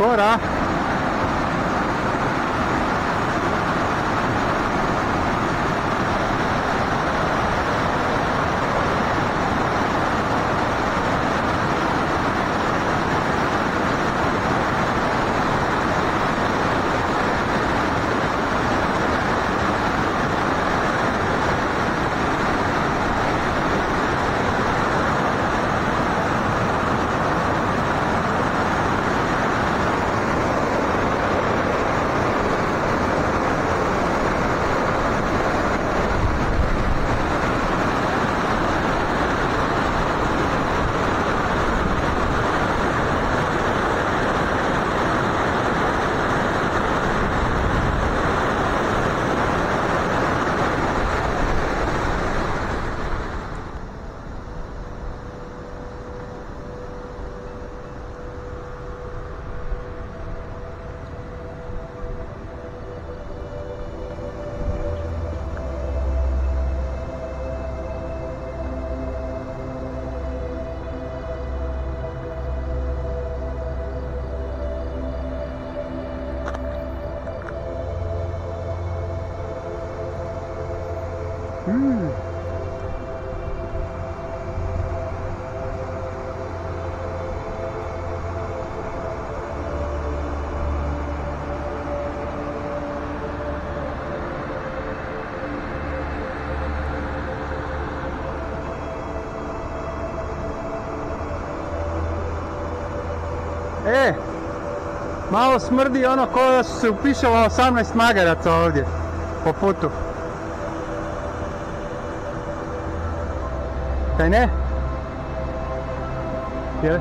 cora Mm. E, malo smrdi ono ko da su se upišalo 18 magaraca ovdje po putu. Kaj ne? Je?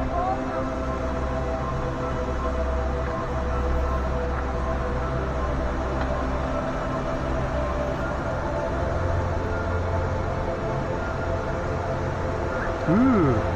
Ooh. Kukuc.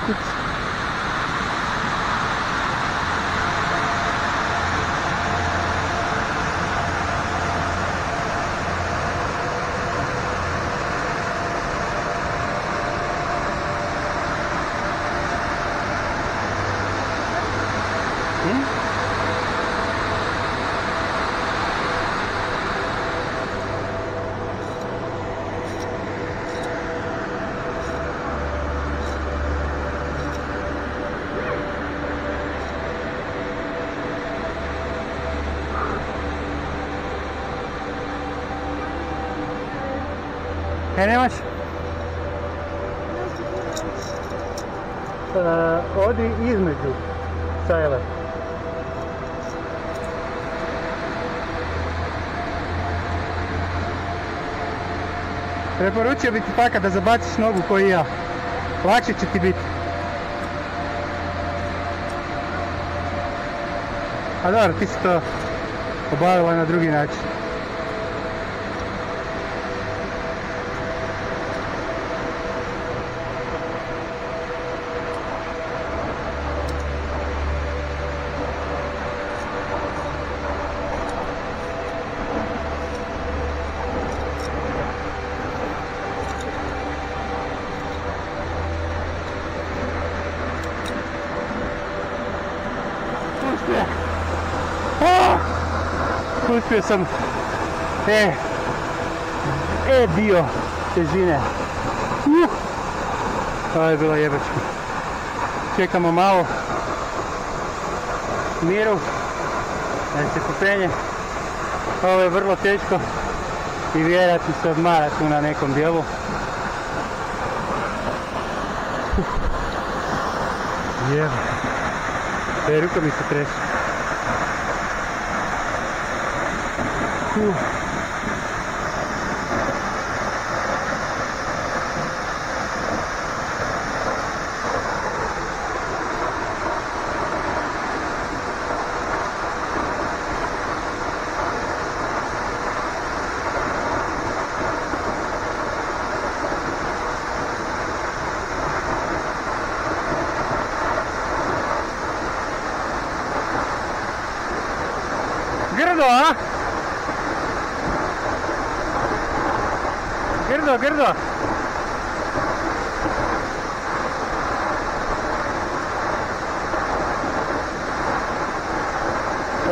купить. Kaj nemaš? E, odi između sajle. Preporučio bi ti fakat da zabaciš nogu koji ja. Lakše će ti biti. A dobro, ti si to obavila na drugi način. Uspio sam e, e dio težine. Uh, ovo je bilo jebačko. Čekamo malo miru, da se popenje. Ovo je vrlo teško i vjerojatno se odmara tu na nekom dijelu. Jeba. E, ruka mi se trese. Uh. Grdo, a? Grdo, grdo.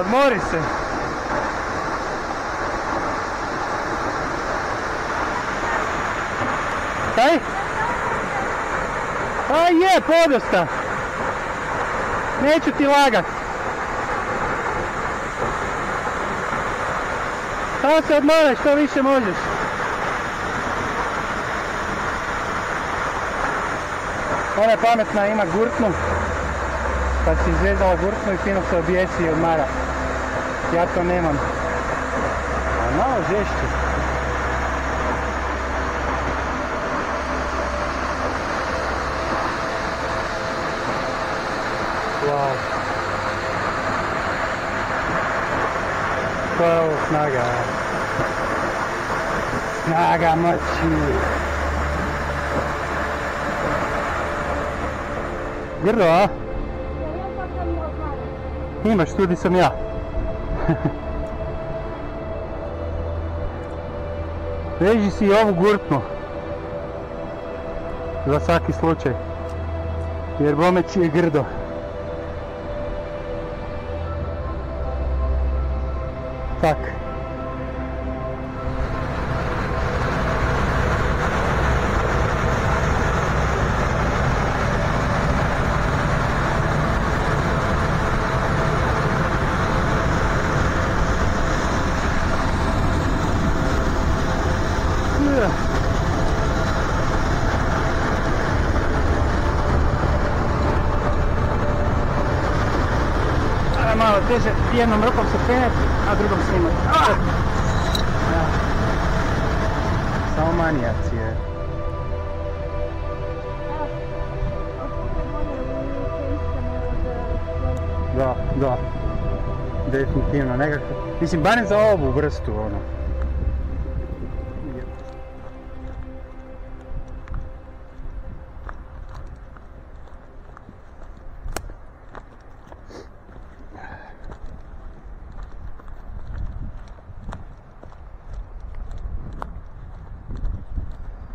Odmori se. Kaj? A je, podosta. Neću ti lagat. Samo se odmaraj što više možeš. Ona je pametna, ima gurtnu. Pa si izvezala gurtnu i fino se objesi i odmara. Ja to nemam. A malo žešće. Wow. Je ovo snaga. Snaga moći. Grdo, a? Nimaš, tudi sem ja. Veži si jo gurtno. Za vsaki slučaj. Jer bome će je grdo. Tak. Yeah. Sada malo teže jednom rukom se penjati, a drugom snimati. Ah! Ja. Samo manijaci je. Da, da. Definitivno, nekako. Mislim, barem za ovu vrstu, ono.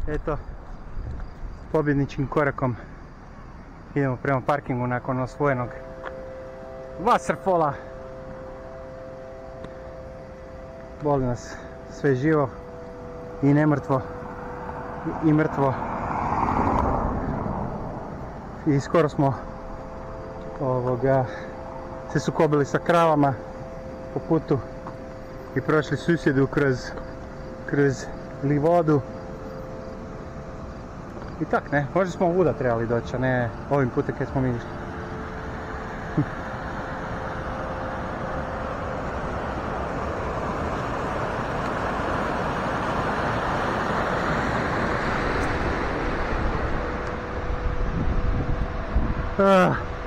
Eto, pobjedničkim korakom idemo prema parkingu nakon osvojenog Wasserfalla. Boli nas sve živo i nemrtvo i mrtvo. I skoro smo ovoga, se sukobili sa kravama po putu i prošli susjedu kroz, kroz livodu. I tak ne, možda smo ovuda trebali doći, a ne ovim putem kad smo mi išli. Ah.